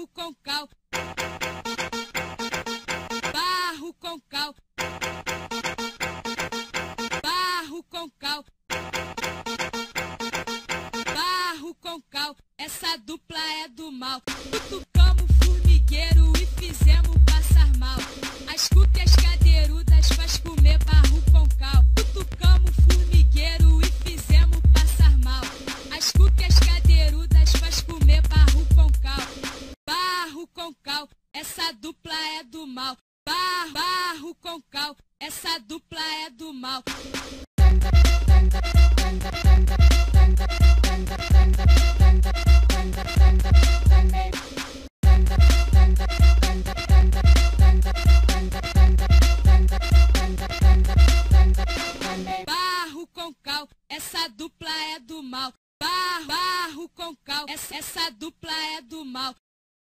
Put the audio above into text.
Barro com cal. Barro com cal. Barro com cal. Barro com cal. Essa dupla é do mal. Cutucamos cal. Essa dupla é do mal. Bar, barro com cal. Essa dupla é do mal. Barro com cal, essa dupla é do mal. Bar, barro com cal, essa, essa dupla é do mal.